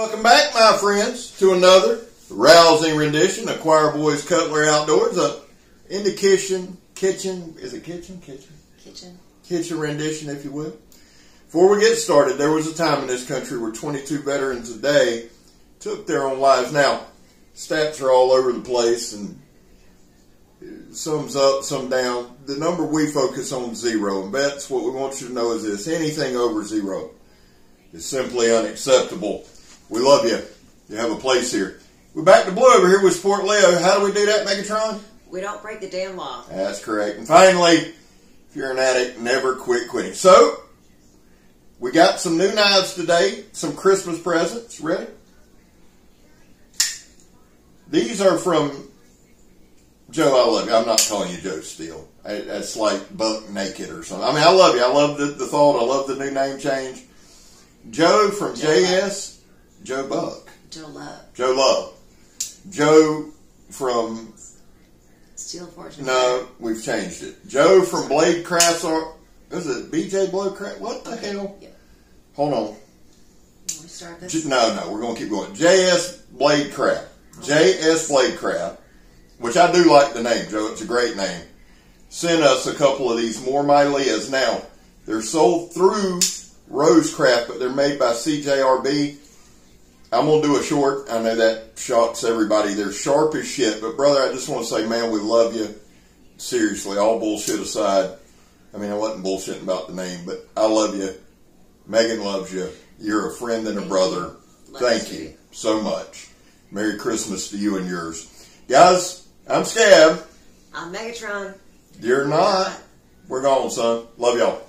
Welcome back, my friends, to another rousing rendition of Choir Boys Cutler Outdoors, a in the kitchen, kitchen, is it kitchen? Kitchen? Kitchen. Kitchen rendition, if you will. Before we get started, there was a time in this country where 22 veterans a day took their own lives. Now, stats are all over the place and some's up, some down. The number we focus on zero, and that's what we want you to know is this: anything over zero is simply unacceptable. We love you. You have a place here. We're back to blue over here with Sport Leo. How do we do that, Megatron? We don't break the damn law. That's correct. And finally, if you're an addict, never quit quitting. So, we got some new knives today, some Christmas presents. Ready? These are from Joe, I love you. I'm not calling you Joe Steel. That's like Buck Naked or something. I mean, I love you. I love the, the thought. I love the new name change. Joe from JS, Joe Buck. Joe Love. Joe Love. Joe from, Steel Fortune. no, we've changed it. Joe from Blade Crafts. Or, is it BJ Blade Craft? What the hell? Yeah. Hold on. we start this? No, no, we're going to keep going. JS Blade Craft. JS Blade Craft, which I do like the name, Joe. It's a great name. Sent us a couple of these more Maileahs. Now, they're sold through Rosecraft, but they're made by CJRB. I'm going to do a short. I know that shocks everybody. They're sharp as shit. But, brother, I just want to say, man, we love you. Seriously, all bullshit aside. I mean, I wasn't bullshitting about the name, but I love you. Megan loves you. You're a friend and a brother. Thank you. you so much. Merry Christmas to you and yours. Guys, I'm Scab. I'm Megatron. You're not. We're gone, son. Love y'all.